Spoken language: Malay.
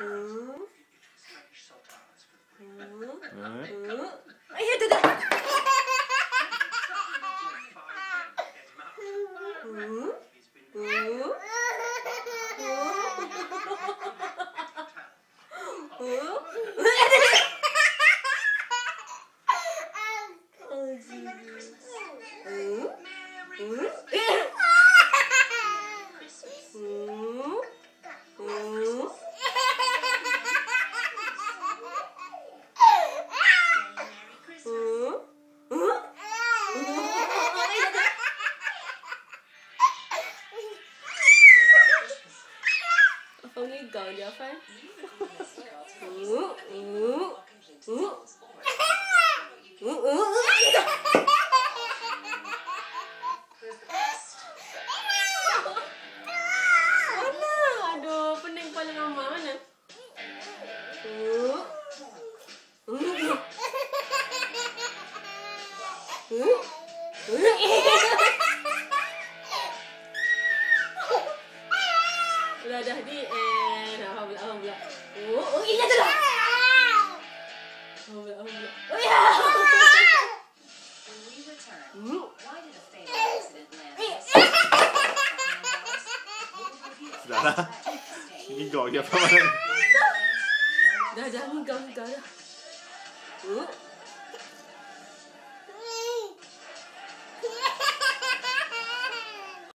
Ooh. Ooh. Ooh. Uh, uh, uh. Uh, uh, uh. Mana? Dah di eh alhamdulillah alhamdulillah. Oh, oh ini tu lah. Alhamdulillah alhamdulillah. Oh ya. Land? Sudahlah. Ini dia apa? Dah dah ni kau dah. Uh.